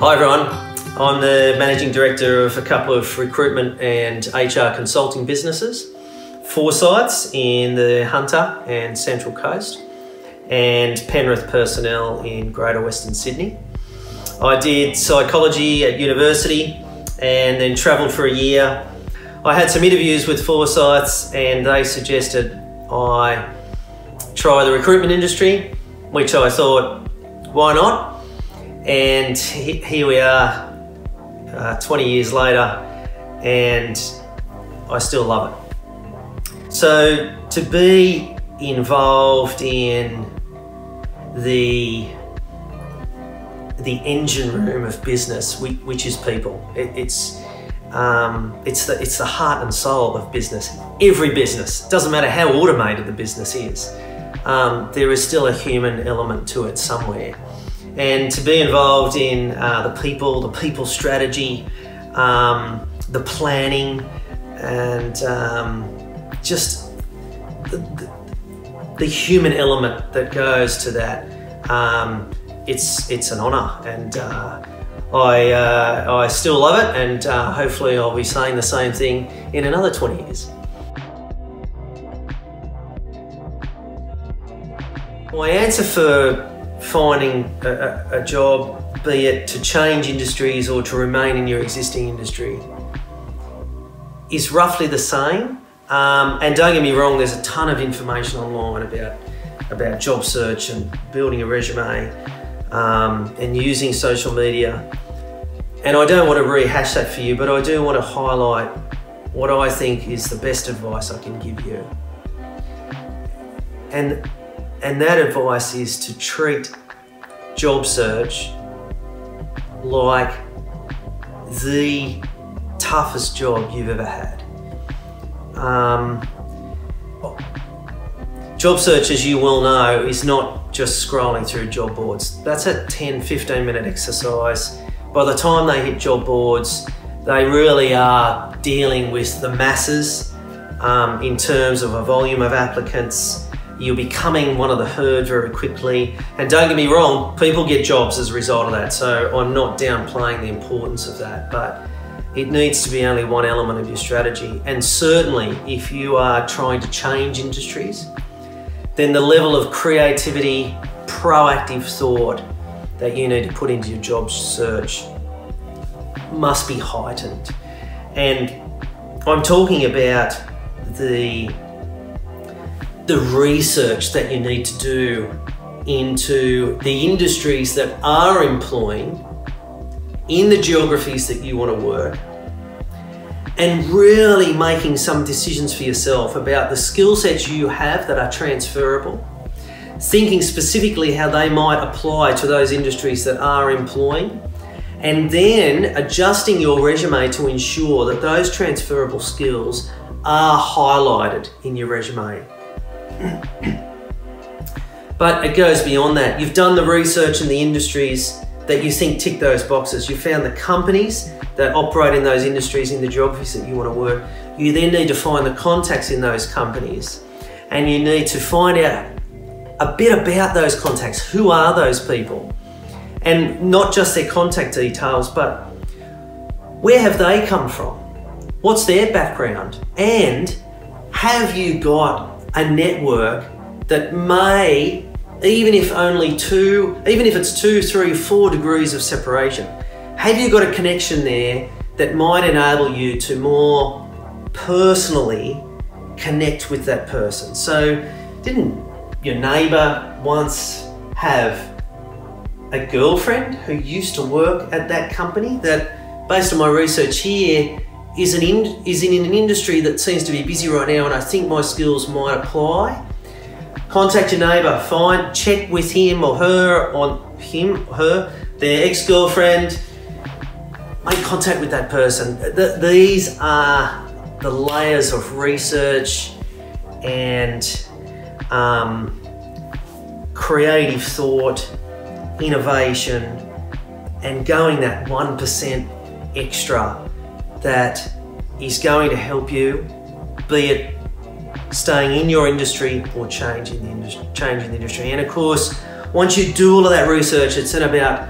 Hi everyone, I'm the Managing Director of a couple of recruitment and HR consulting businesses, Foresights in the Hunter and Central Coast, and Penrith Personnel in Greater Western Sydney. I did psychology at university and then travelled for a year. I had some interviews with Foresights and they suggested I try the recruitment industry, which I thought, why not? And here we are, uh, 20 years later, and I still love it. So to be involved in the the engine room of business, which is people, it's um, it's the it's the heart and soul of business. Every business doesn't matter how automated the business is, um, there is still a human element to it somewhere and to be involved in uh, the people, the people strategy, um, the planning, and um, just the, the, the, human element that goes to that. Um, it's it's an honour, and uh, I uh, I still love it, and uh, hopefully I'll be saying the same thing in another 20 years. My answer for finding a, a, job, be it to change industries or to remain in your existing industry, is roughly the same. Um, and don't get me wrong, there's a ton of information online about about job search and building a resume um, and using social media. And I don't want to rehash that for you, but I do want to highlight what I think is the best advice I can give you. And and that advice is to treat job search like the toughest job you've ever had. Um, job search, as you well know, is not just scrolling through job boards. That's a 10, 15 minute exercise. By the time they hit job boards, they really are dealing with the masses um, in terms of a volume of applicants, you're becoming one of the herd very quickly. And don't get me wrong, people get jobs as a result of that. So I'm not downplaying the importance of that, but it needs to be only one element of your strategy. And certainly if you are trying to change industries, then the level of creativity, proactive thought that you need to put into your job search must be heightened. And I'm talking about the the research that you need to do into the industries that are employing in the geographies that you want to work and really making some decisions for yourself about the skill sets you have that are transferable, thinking specifically how they might apply to those industries that are employing, and then adjusting your resume to ensure that those transferable skills are highlighted in your resume but it goes beyond that. You've done the research in the industries that you think tick those boxes. You've found the companies that operate in those industries in the geographies that you want to work. You then need to find the contacts in those companies and you need to find out a bit about those contacts. Who are those people? And not just their contact details, but where have they come from? What's their background? And have you got a network that may, even if only two, even if it's two, three, four degrees of separation, have you got a connection there that might enable you to more personally connect with that person? So, didn't your neighbor once have a girlfriend who used to work at that company that, based on my research here, is, an in, is in an industry that seems to be busy right now and I think my skills might apply. Contact your neighbour, find, check with him or her on him, her, their ex-girlfriend, make contact with that person. The, these are the layers of research and um, creative thought, innovation, and going that 1% extra that is going to help you, be it staying in your industry or changing the industry, changing the industry. And of course, once you do all of that research, it's about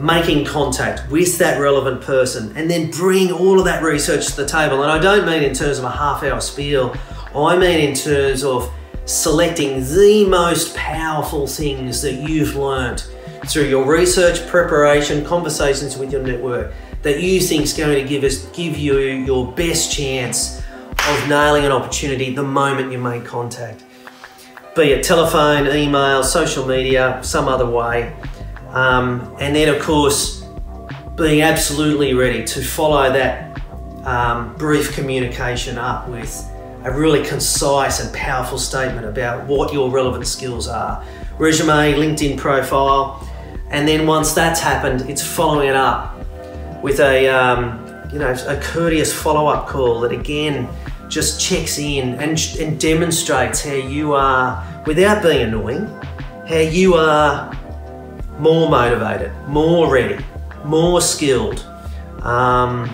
making contact with that relevant person and then bring all of that research to the table. And I don't mean in terms of a half hour spiel, I mean in terms of selecting the most powerful things that you've learned through your research, preparation, conversations with your network that you think is going to give us give you your best chance of nailing an opportunity the moment you make contact. Be it telephone, email, social media, some other way. Um, and then of course, being absolutely ready to follow that um, brief communication up with a really concise and powerful statement about what your relevant skills are. Resume, LinkedIn profile, and then once that's happened, it's following it up with a um, you know a courteous follow-up call that again just checks in and, and demonstrates how you are, without being annoying, how you are more motivated, more ready, more skilled, um,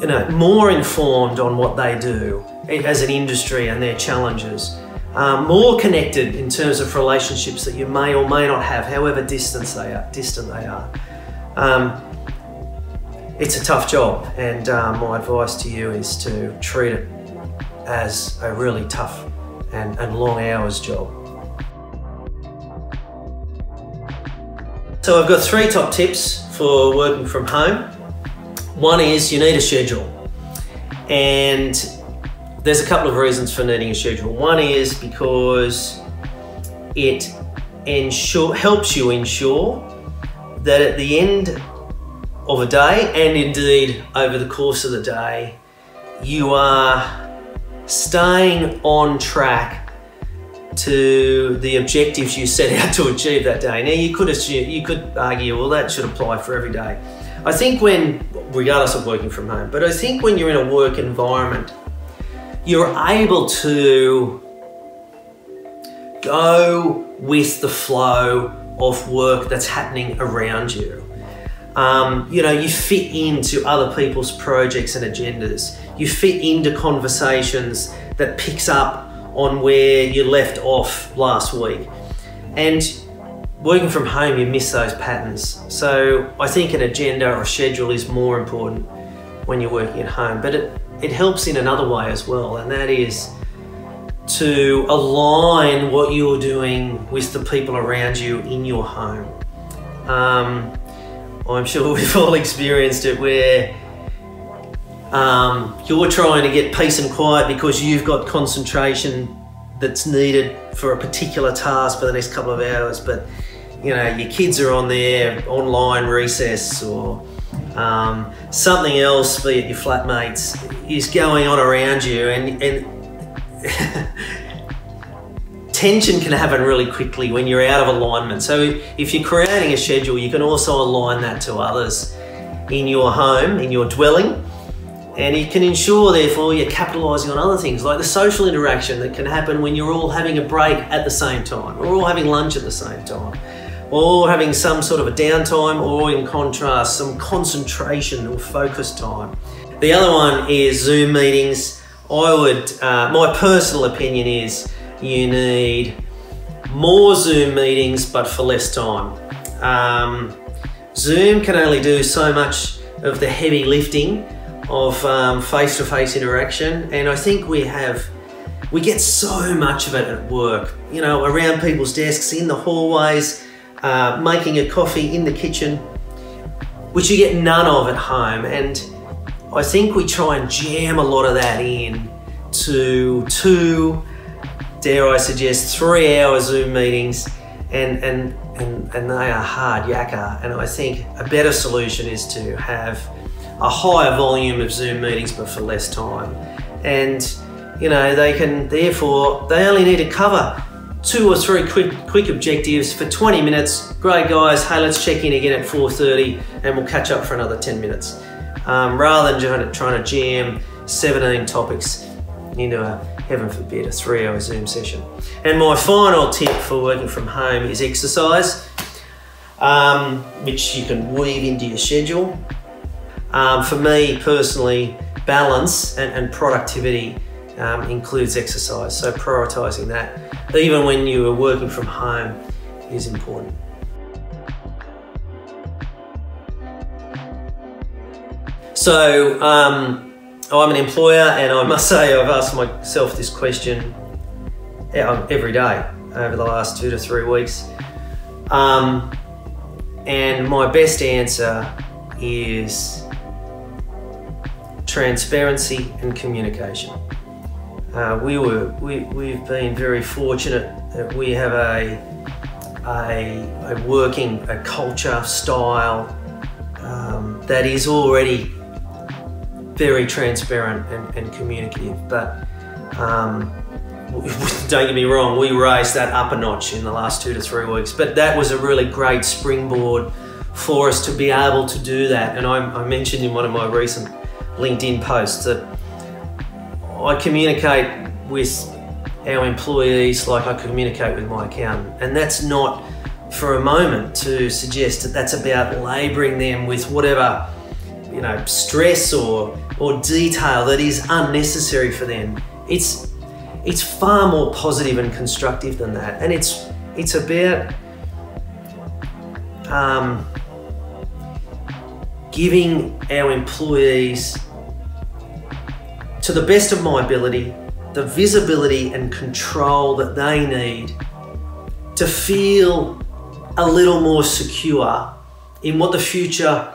you know, more informed on what they do as an industry and their challenges, um, more connected in terms of relationships that you may or may not have, however distant they are. Distant they are. Um, it's a tough job, and um, my advice to you is to treat it as a really tough and, and long hours job. So I've got three top tips for working from home. One is you need a schedule. And there's a couple of reasons for needing a schedule. One is because it ensure, helps you ensure that at the end of a day, and indeed over the course of the day, you are staying on track to the objectives you set out to achieve that day. Now you could assume, you could argue, well, that should apply for every day. I think when, regardless of working from home, but I think when you're in a work environment, you're able to go with the flow of work that's happening around you. Um, you know, you fit into other people's projects and agendas. You fit into conversations that picks up on where you left off last week. And working from home, you miss those patterns. So I think an agenda or schedule is more important when you're working at home, but it, it helps in another way as well, and that is to align what you're doing with the people around you in your home. Um, I'm sure we've all experienced it where um, you're trying to get peace and quiet because you've got concentration that's needed for a particular task for the next couple of hours, but you know your kids are on their online recess or um, something else, be it your flatmates, is going on around you, and, and tension can happen really quickly when you're out of alignment. So if you're creating a schedule, you can also align that to others in your home, in your dwelling, and it can ensure, therefore, you're capitalising on other things like the social interaction that can happen when you're all having a break at the same time, or all having lunch at the same time, or having some sort of a downtime, or in contrast, some concentration or focus time. The other one is Zoom meetings. I would, uh, my personal opinion is you need more Zoom meetings, but for less time. Um, Zoom can only do so much of the heavy lifting of face to face interaction. And I think we have, we get so much of it at work, you know, around people's desks, in the hallways, uh, making a coffee in the kitchen, which you get none of at home. And I think we try and jam a lot of that in to two, dare I suggest, three hour Zoom meetings. And, and, and, and they are hard yakka. And I think a better solution is to have a higher volume of Zoom meetings but for less time. And you know, they can therefore they only need to cover two or three quick quick objectives for 20 minutes. Great guys, hey let's check in again at 4.30 and we'll catch up for another 10 minutes. Um, rather than trying to, trying to jam 17 topics into a, heaven forbid, a three hour Zoom session. And my final tip for working from home is exercise, um, which you can weave into your schedule. Um, for me personally, balance and, and productivity um, includes exercise, so prioritizing that, even when you are working from home, is important. So, um, I'm an employer, and I must say I've asked myself this question every day over the last two to three weeks. Um, and my best answer is transparency and communication. Uh, we were we, we've been very fortunate that we have a a, a working a culture style um, that is already very transparent and, and communicative. But um, don't get me wrong, we raised that up a notch in the last two to three weeks. But that was a really great springboard for us to be able to do that. And I, I mentioned in one of my recent LinkedIn posts that I communicate with our employees like I communicate with my accountant. And that's not for a moment to suggest that that's about labouring them with whatever you know stress or or detail that is unnecessary for them. It's it's far more positive and constructive than that, and it's it's about um, giving our employees, to the best of my ability, the visibility and control that they need to feel a little more secure in what the future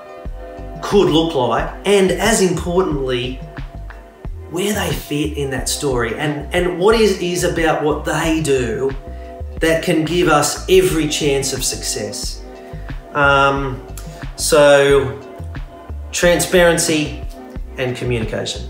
could look like, and as importantly, where they fit in that story and, and what is, is about what they do that can give us every chance of success. Um, so, transparency and communication.